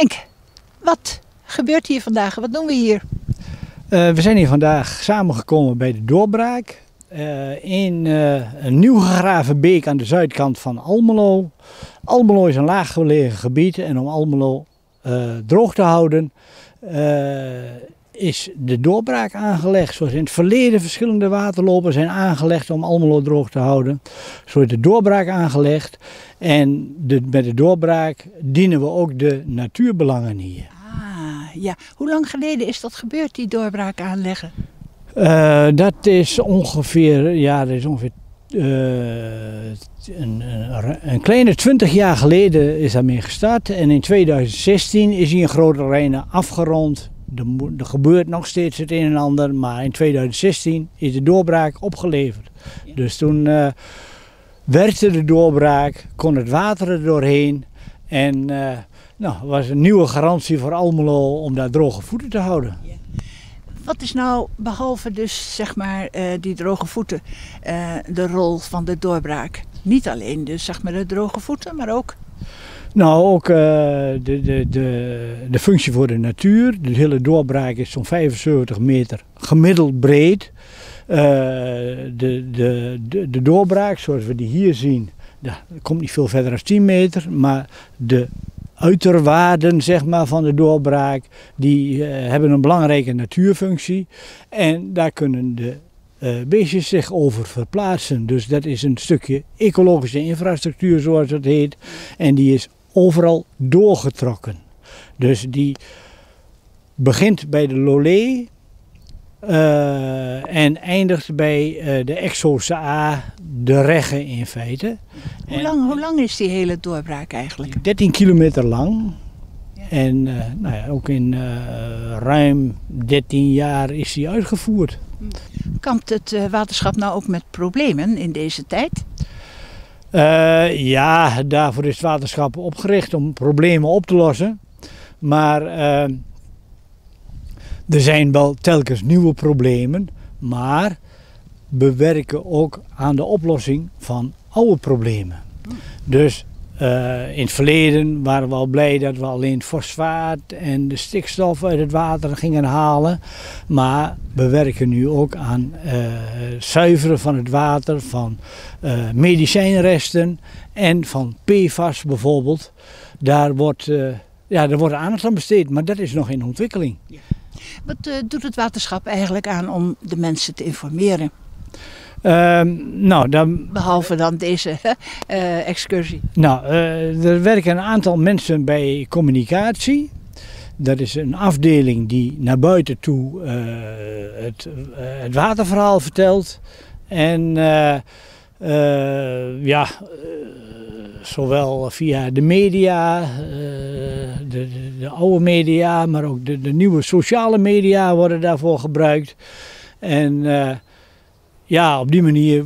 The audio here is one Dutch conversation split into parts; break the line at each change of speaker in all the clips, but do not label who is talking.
Henk, wat gebeurt hier vandaag? Wat doen we hier?
Uh, we zijn hier vandaag samengekomen bij de doorbraak. Uh, in uh, een nieuw gegraven beek aan de zuidkant van Almelo. Almelo is een laaggelegen gebied en om Almelo droog te houden is de doorbraak aangelegd. Zoals in het verleden verschillende waterlopen zijn aangelegd om Almelo droog te houden. Zo is de doorbraak aangelegd. En de, met de doorbraak dienen we ook de natuurbelangen hier.
Ah, ja. Hoe lang geleden is dat gebeurd, die doorbraak aanleggen?
Uh, dat is ongeveer, ja, dat is ongeveer uh, een, een, kleine twintig jaar geleden is daarmee gestart. En in 2016 is hij in grote lijnen afgerond er, gebeurt nog steeds het een en ander, maar in 2016 is de doorbraak opgeleverd. Dus toen uh, werkte de doorbraak, kon het water er doorheen en uh, nou, was een nieuwe garantie voor Almelo om daar droge voeten te houden.
Wat is nou, behalve dus zeg maar uh, die droge voeten, de rol van de doorbraak? Niet alleen dus zeg maar de droge voeten, maar ook
nou, ook uh, de, de, de, de functie voor de natuur. De hele doorbraak is zo'n 75 meter gemiddeld breed. Uh, de, de, de, de doorbraak, zoals we die hier zien, ja, komt niet veel verder dan 10 meter. Maar de uiterwaarden zeg maar, van de doorbraak, die uh, hebben een belangrijke natuurfunctie. En daar kunnen de beestjes zich over verplaatsen. Dus dat is een stukje ecologische infrastructuur, zoals het heet. En die is overal doorgetrokken. Dus die begint bij de Lolé uh, en eindigt bij uh, de Exose A, de Regge in feite.
Hoe lang, hoe lang is die hele doorbraak eigenlijk?
13 kilometer lang. En uh, nou ja, ook in ruim 13 jaar is die uitgevoerd.
Kampt het waterschap nou ook met problemen in deze tijd?
Uh, ja, daarvoor is het waterschap opgericht om problemen op te lossen. Maar uh, er zijn wel telkens nieuwe problemen, maar we werken ook aan de oplossing van oude problemen. Dus uh, in het verleden waren we al blij dat we alleen fosfaat en de stikstof uit het water gingen halen. Maar we werken nu ook aan uh, zuiveren van het water, van uh, medicijnresten en van PFAS bijvoorbeeld. Daar wordt, ja, daar wordt aandacht aan besteed, maar dat is nog in ontwikkeling.
Wat doet het waterschap eigenlijk aan om de mensen te informeren?
Uh, nou, dan,
Behalve dan deze uh, excursie.
Nou, uh, er werken een aantal mensen bij communicatie. Dat is een afdeling die naar buiten toe uh, het, het, waterverhaal vertelt. En ja, zowel via de media, de, de, de, oude media, maar ook de, de nieuwe sociale media worden daarvoor gebruikt. En ja, op die manier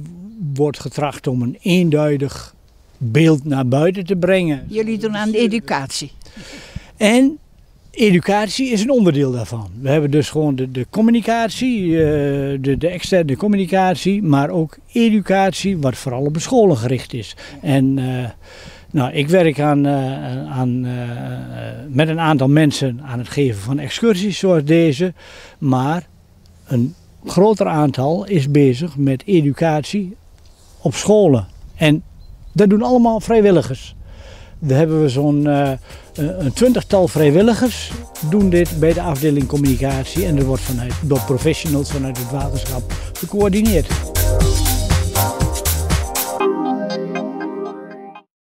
wordt getracht om een eenduidig beeld naar buiten te brengen.
Jullie doen aan de educatie.
En educatie is een onderdeel daarvan. We hebben dus gewoon de, de communicatie, eh, de, de externe communicatie, maar ook educatie, wat vooral op scholen gericht is. En uh, nou, ik werk aan, uh, aan, met een aantal mensen aan het geven van excursies zoals deze, maar een groter aantal is bezig met educatie op scholen. En dat doen allemaal vrijwilligers. Daar hebben we zo'n uh, een twintigtal vrijwilligers doen dit bij de afdeling communicatie en dat wordt vanuit, door professionals vanuit het waterschap gecoördineerd.